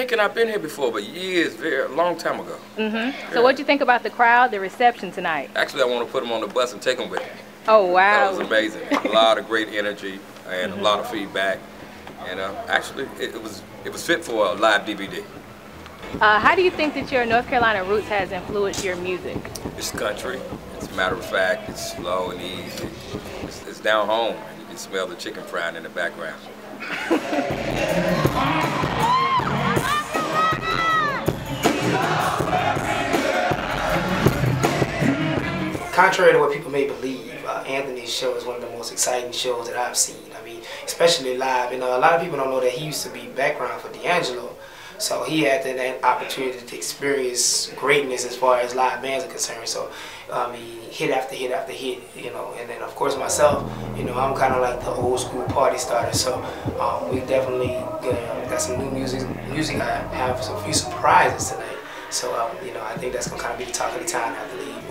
thinking I've been here before, but years, very long time ago. Mm-hmm. So what'd you think about the crowd, the reception tonight? Actually, I want to put them on the bus and take them with me. Oh wow! That was amazing. a lot of great energy and a lot of feedback, and uh, actually, it, it was it was fit for a live DVD. Uh, how do you think that your North Carolina roots has influenced your music? It's country. It's a matter of fact. It's slow and easy. It's, it's down home. You can smell the chicken frying in the background. Contrary to what people may believe, uh, Anthony's show is one of the most exciting shows that I've seen. I mean, especially live. Know, a lot of people don't know that he used to be background for D'Angelo. So he had that, that opportunity to experience greatness as far as live bands are concerned. So, I mean, hit after hit after hit, you know. And then, of course, myself, you know, I'm kind of like the old school party starter. So um, we definitely got, got some new music. Music. I have some few surprises tonight. So, um, you know, I think that's gonna kind of be the talk of the town after the evening.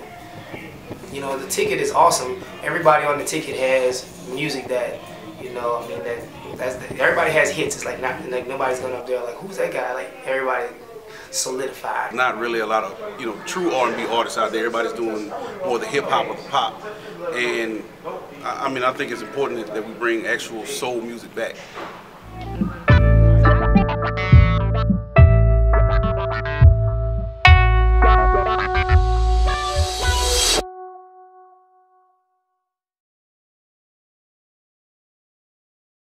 You know, the ticket is awesome. Everybody on the ticket has music that, you know, I mean, that that's the, everybody has hits. It's like not like nobody's going up there like who's that guy? Like everybody solidified. Not really a lot of you know true R&B artists out there. Everybody's doing more the hip hop or the pop, and I I mean I think it's important that, that we bring actual soul music back.